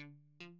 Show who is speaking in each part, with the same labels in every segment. Speaker 1: Thank you.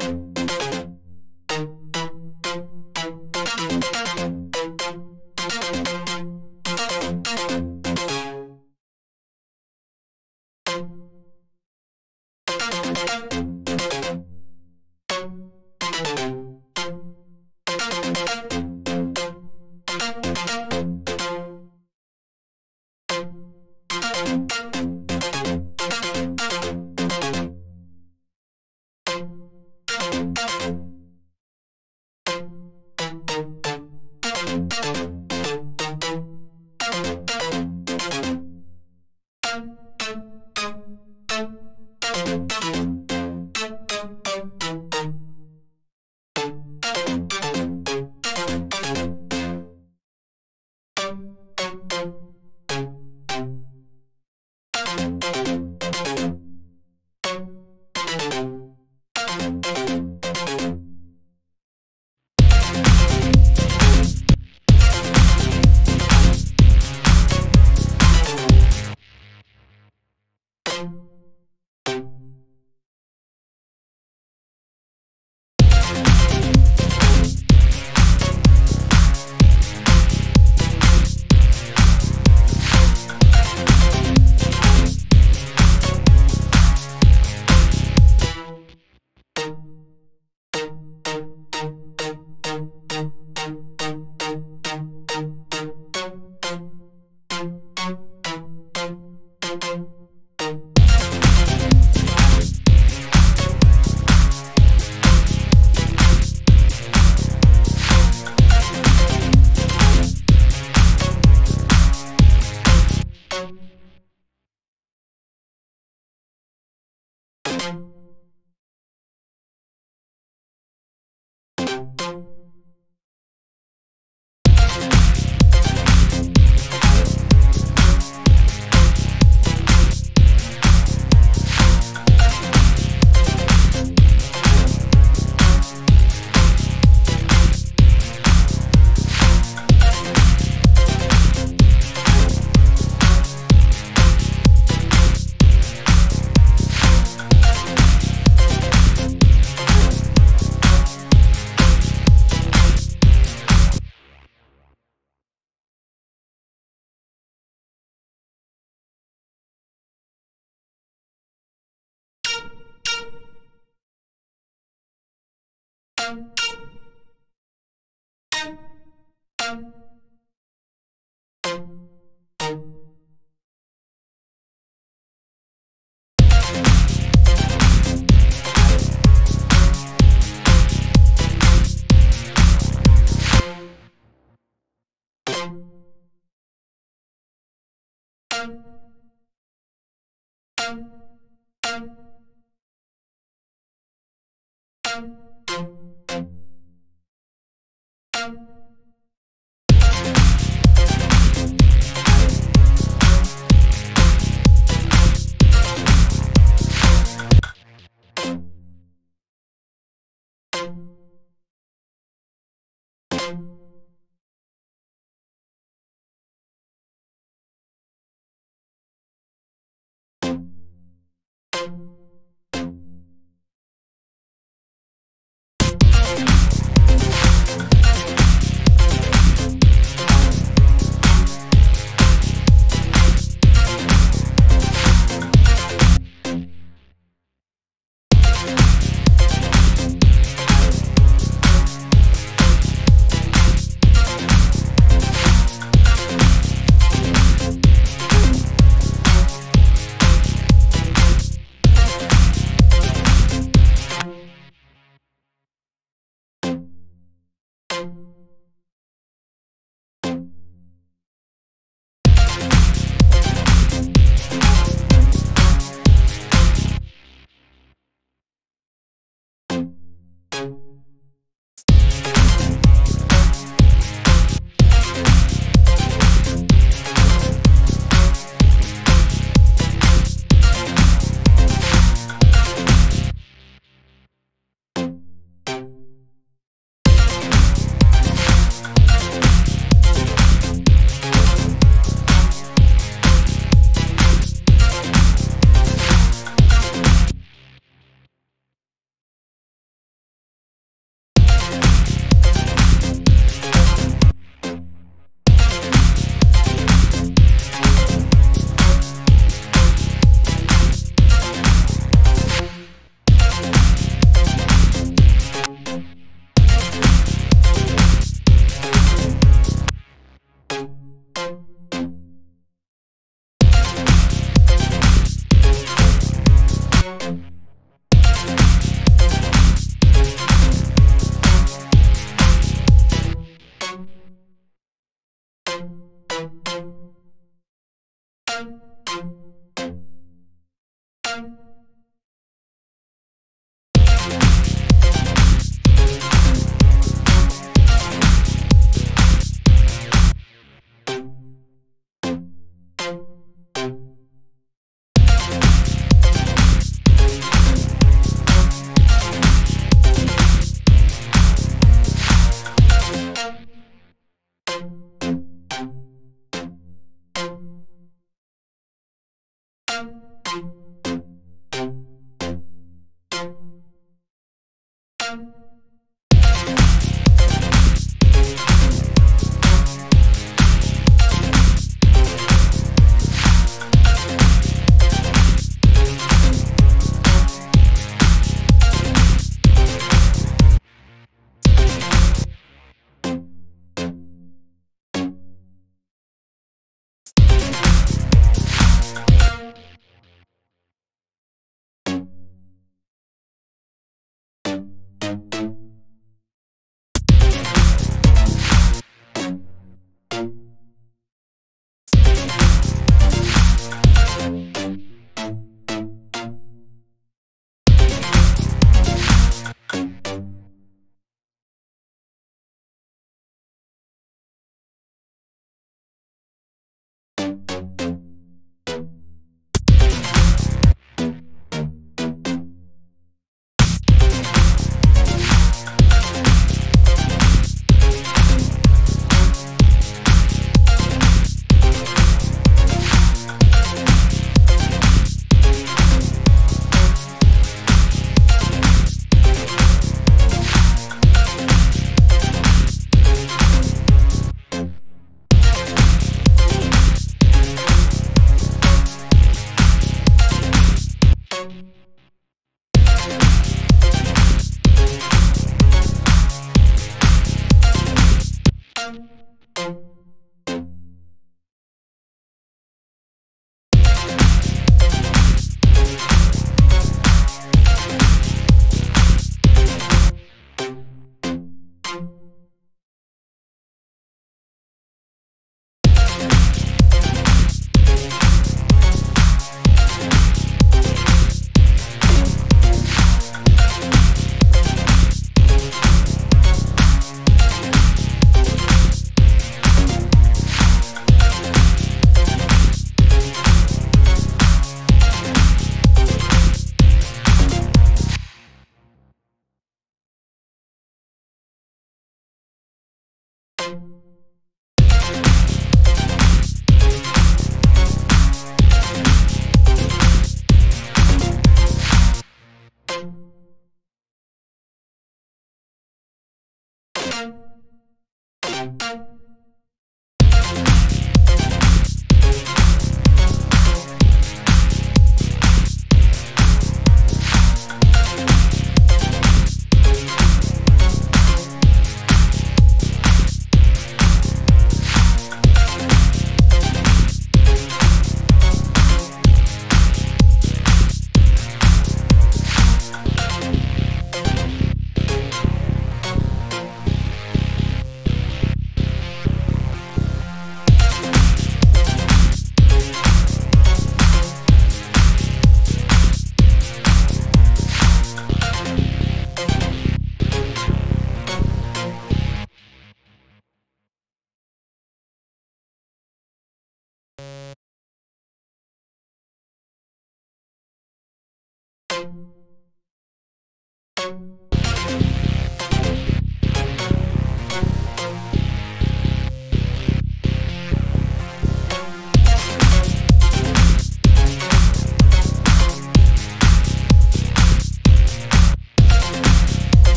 Speaker 1: you